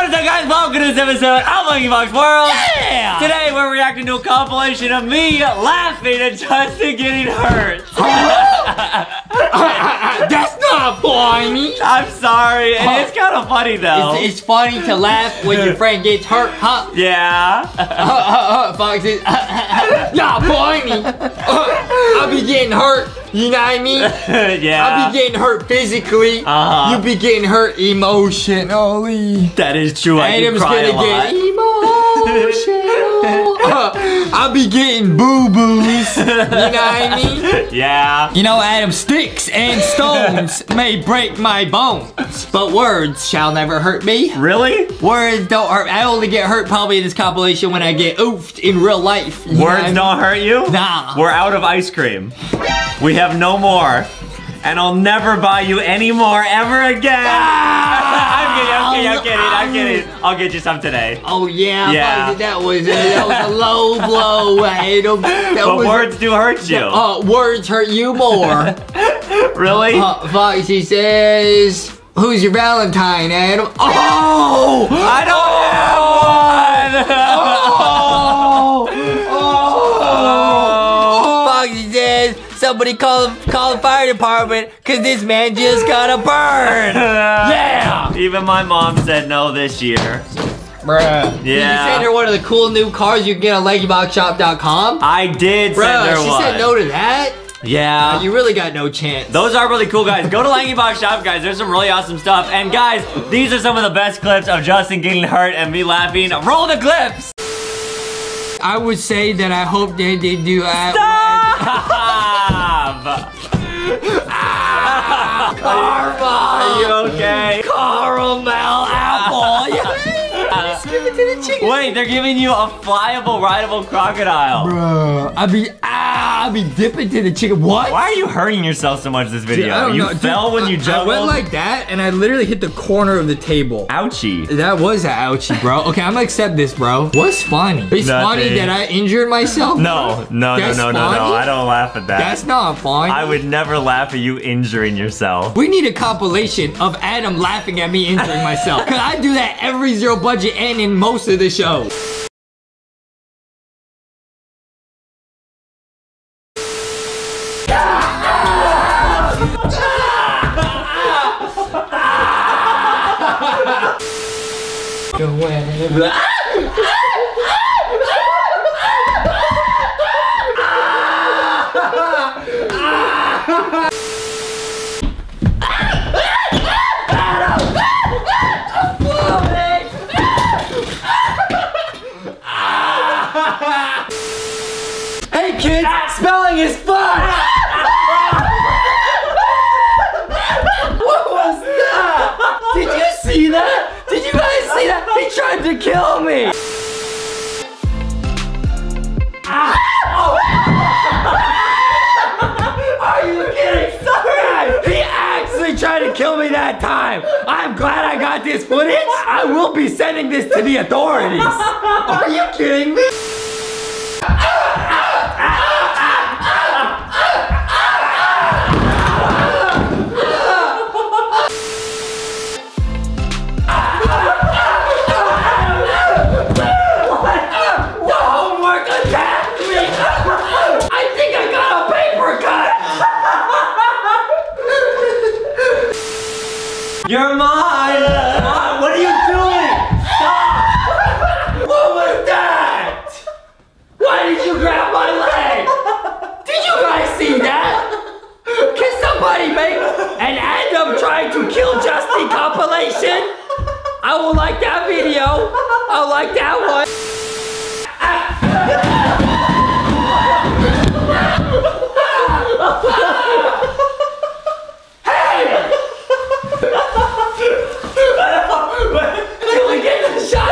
What is up, guys? Welcome to this episode of LankyBox World. Yeah! Today, we're reacting to a compilation of me laughing at Justin getting hurt. That's not funny. I'm sorry, and it's kind of funny though. It's, it's funny to laugh when your friend gets hurt, huh? yeah. Uh, uh, uh, Fox is not funny. Uh, I'll be getting hurt. You know what I mean? yeah. I'll be getting hurt physically. Uh-huh. You be getting hurt emotionally. That is true. I Adam's gonna a lot. get emotional. Uh, I'll be getting boo boos. You know what I mean? yeah. You know, Adam, sticks and stones may break my bones, but words shall never hurt me. Really? Words don't hurt. I only get hurt probably in this compilation when I get oofed in real life. You know what I Words don't hurt you? Nah. We're out of ice cream. We have no more. And I'll never buy you any more ever again. I'm kidding, I'm kidding, I'm kidding, I'm kidding. I'll get you some today. Oh yeah, Yeah. fuck that was a, that was a low blow. That But was words do hurt you. Uh, words hurt you more. really? uh, Foxy says, "Who's your Valentine, Adam?" Oh, I don't have "Somebody call call the fire department, cause this man just got a burn." yeah. Even my mom said no this year. Bruh. Did you Yeah. send her one of the cool new cars you can get on LankyBoxShop.com? I did send her she one. said no to that. Yeah. You really got no chance. Those are really cool, guys. Go to Lanky Box Shop, guys. There's some really awesome stuff. And guys, these are some of the best clips of Justin getting hurt and me laughing. Roll the clips. I would say that I hope that they do. Uh, Stop. Karma. Are you okay? Caramel apple. Give it to the chicken. Wait, they're giving you a flyable, rideable crocodile. Bruh, I be ah, I be dipping to the chicken. What? Why are you hurting yourself so much this video? Dude, I don't you know. Dude, fell when you I- juggled? I went like that, and I literally hit the corner of the table. Ouchie. That was an ouchie, bro. Okay, I'm gonna accept this, bro. What's funny? It's funny that I injured myself. No, no, no, That's no, no, no. I don't laugh at that. That's not funny. I would never laugh at you injuring yourself. We need a compilation of Adam laughing at me injuring myself. Cause I do that every zero budget and in most of the shows. Hey tried to kill me that time! I'm glad I got this footage! I will be sending this to the authorities! Are you kidding me? Shot?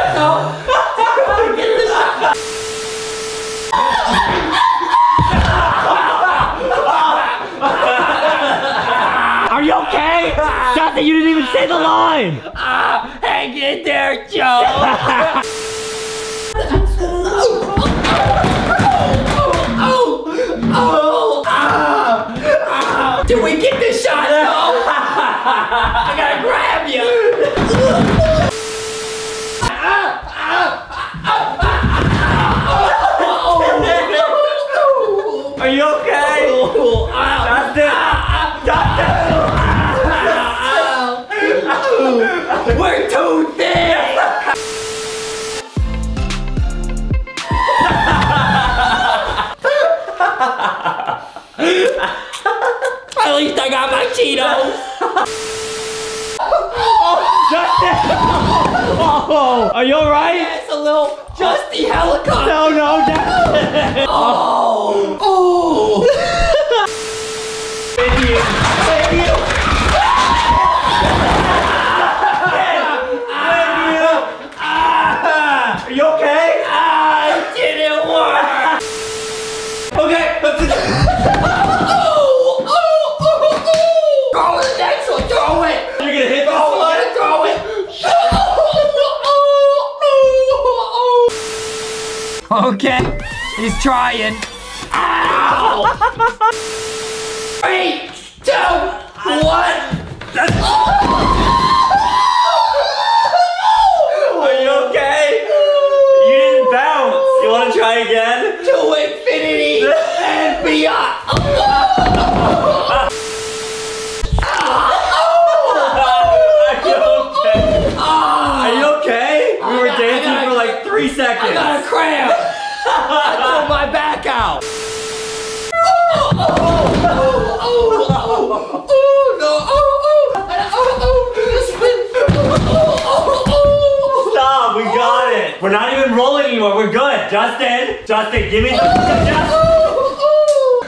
Are you okay? Justin, you didn't even say the line! Ah, hang in there, Joe. I gotta grab you. Are you okay? Justin! Justin! Oh, are you alright? It's a little Justy helicopter! No, no, Justin! Oh! Oh! Thank you. Thank you. Thank you. Ah, Are you okay? Ah, it didn't work! Okay. Oh! Oh! Oh! Oh! Throw the next one! Throw it! You're gonna hit this Throw one? it! Throw it! Okay, he's trying. Ow! Three, two, one. Are you okay? You didn't bounce. You wanna try again? Threw my back out. Oh, oh, oh, oh, oh, oh, no, oh, oh, oh, oh, this win- oh, oh, oh, Stop, we got it. We're not even rolling anymore. We're good. Justin, Justin, give me the. oh, oh.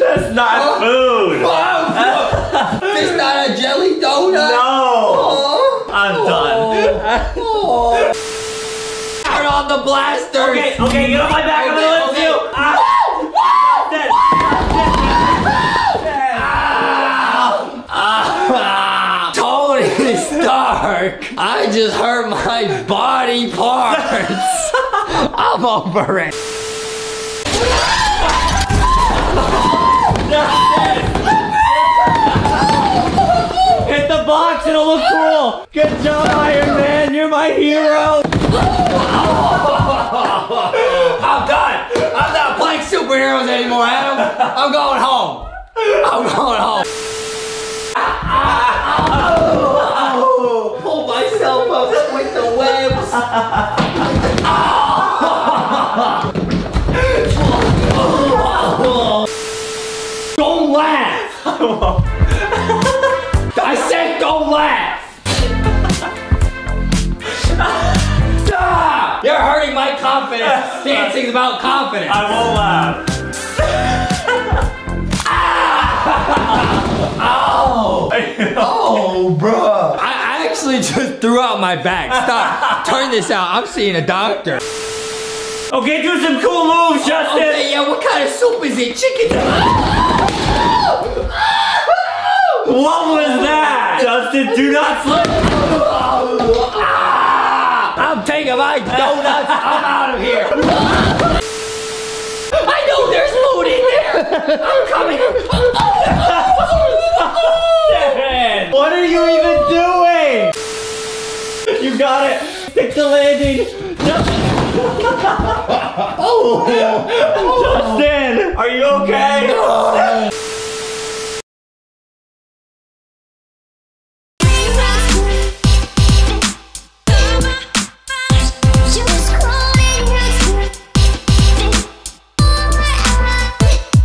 That's not food. Wow, It's not a jelly donut. No. Oh. I'm done. Oh. Turn on the blasters. Okay, okay, get on my back. I'm gonna lift you. Ah, Ah, Tony Stark. I just hurt my body parts. I'm over it. Hit the box, it'll look cool. Good job, Iron Man. You're my hero. Anymore, Adam. I'm going home. I'm going home. Pull myself up with the webs. Don't laugh. I said don't laugh. Stop! You're hurting my confidence. Dancing's about confidence. I won't laugh. Oh! Oh, bruh. I I actually just threw out my bag. Stop. Turn this out. I'm seeing a doctor. Okay, do some cool moves, oh, Justin. Okay, yeah, what kind of soup is it? Chicken? What was that? Justin, do not slip. Ah! I'm taking my donuts. I'm out of here. I know there's food in there. I'm coming. Justin, are you okay?